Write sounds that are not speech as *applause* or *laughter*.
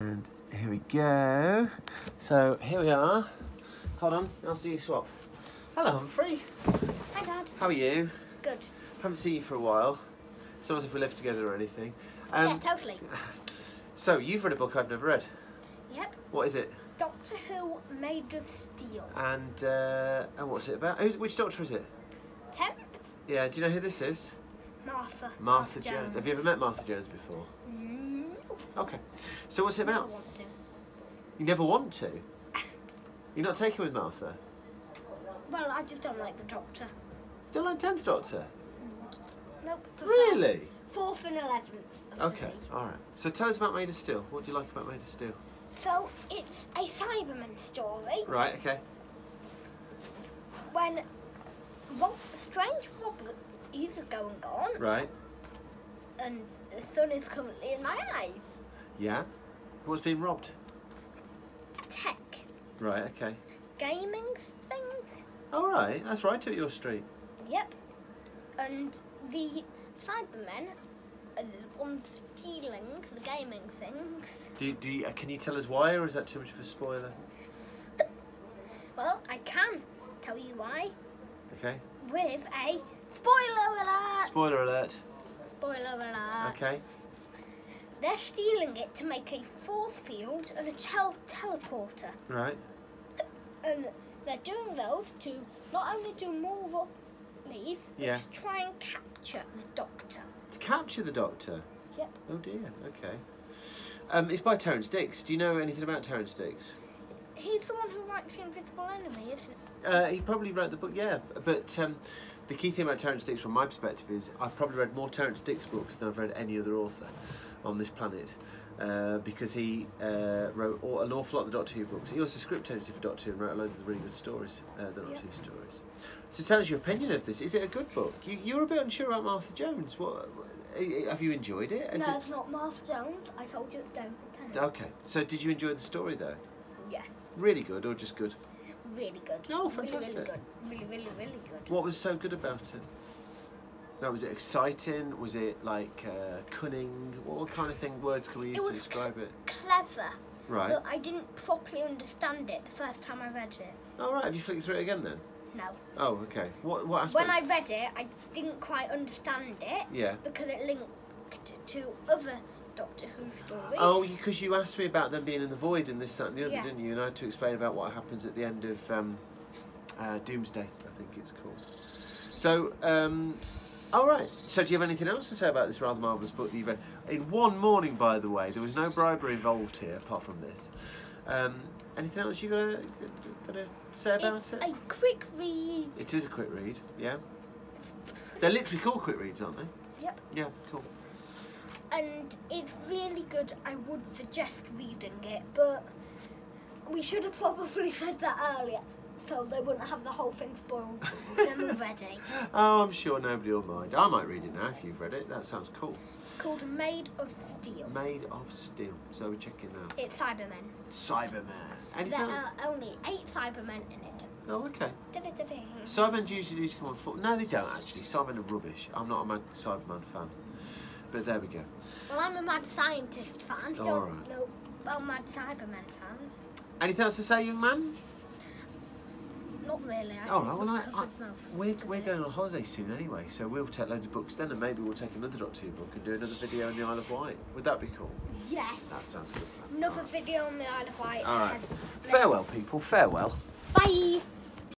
And here we go. So here we are. Hold on, I'll do your swap. Hello, Humphrey. Hi, Dad. How are you? Good. Haven't seen you for a while. It's not as if we live together or anything. Um, yeah, totally. *laughs* So you've read a book I've never read. Yep. What is it? Doctor Who Made of Steel. And uh, and what's it about? Who's, which doctor is it? Tenth? Yeah. Do you know who this is? Martha. Martha Jones. Have you ever met Martha Jones before? Mm, Okay. So what's it about? want to. You never want to. You're not taken with Martha. Well, I just don't like the Doctor. Don't like Tenth Doctor. Nope. prefer Really? Fourth and eleventh. Okay. All right. So tell us about Made of Steel. What do you like about Made of Steel? So it's a Cyberman story Right. Okay. when Rob, strange Robert is going gone Right. and the sun is currently in my eyes. Yeah. What's been robbed? Tech, Right. Okay. gaming things. All right. That's right up your street. Yep. And the Cybermen are the ones stealing the gaming things. Do do you, uh, can you tell us why, or is that too much of a spoiler? Well, I can tell you why Okay. with a spoiler alert. Spoiler alert. Spoiler alert. Okay. They're stealing it to make a fourth field and a tel- teleporter. Right. And they're doing those to not only do more leave, but Yeah. to try and capture the Doctor. To capture the Doctor. Yep. Oh dear. Okay. Um, it's by Terrence Dicks. Do you know anything about Terrence Dicks? He's the one who writes The Invisible Enemy, isn't he? Uh, he probably wrote the book, yeah. But um, the key thing about Terrence Dicks, from my perspective, is I've probably read more Terrence Dicks books than I've read any other author on this planet. Uh, because he uh, wrote all, an awful lot of the Doctor Who books. He also script edited for Doctor Who and wrote a loads of really good stories, uh, the Doctor Yeah. Who stories. So tell us your opinion of this. Is it a good book? You, you were a bit unsure about Martha Jones. What, uh, have you enjoyed it? Is no, it- it's not Martha Jones. I told you it's David Tennant. Okay, so did you enjoy the story though? Yes, Really good or just good? really good. Oh, fantastic. really good. Really, really, really good. What was so good about it? Now, was it exciting? Was it like uh, cunning? What, kind of thing words can we use to describe it? Clever. Right. But I didn't properly understand it the first time I read it. All right. Have you flicked through it again then? No. Oh, okay. What what aspect? When I read it, I didn't quite understand it. Yeah. Because it linked to other Doctor Who stories. Oh, because you asked me about them being in the void and this, that, and the other, Yeah. didn't you? And I had to explain about what happens at the end of um, uh, Doomsday, I think it's called. So, um, all right. So, do you have anything else to say about this rather marvellous book that you've read? In one morning, by the way, there was no bribery involved here, apart from this. Um, anything else you gotta, gotta say about it's it? a quick read. It is a quick read, yeah. They're literally called quick reads, aren't they? Yep. Yeah, cool. And it's really good. I would suggest reading it, but we should have probably *laughs* said that earlier, so they wouldn't have the whole thing spoiled for them already. *laughs* Oh, I'm sure nobody will mind. I might read it now if you've read it. That sounds cool. It's Called Made of Steel. Made of Steel. So we're checking now. It's Cybermen. Cyberman. Anything There else? are only eight Cybermen in it. Oh, okay. Cybermen usually need to come on foot. No, they don't actually. Cybermen are rubbish. I'm not a Cyberman fan. But there we go. Well, I'm a mad scientist fan. All Don't right. know about mad Cybermen fans. Anything else to say, young man? Not really. I All right, well, I, I, we're, we're going on holiday soon anyway, so we'll take loads of books then, and maybe we'll take another Doctor Who book and do another video on the Isle of Wight. Would that be cool? Yes. That sounds good. Another video on the Isle of Wight. All right. Farewell, people. Farewell. Bye.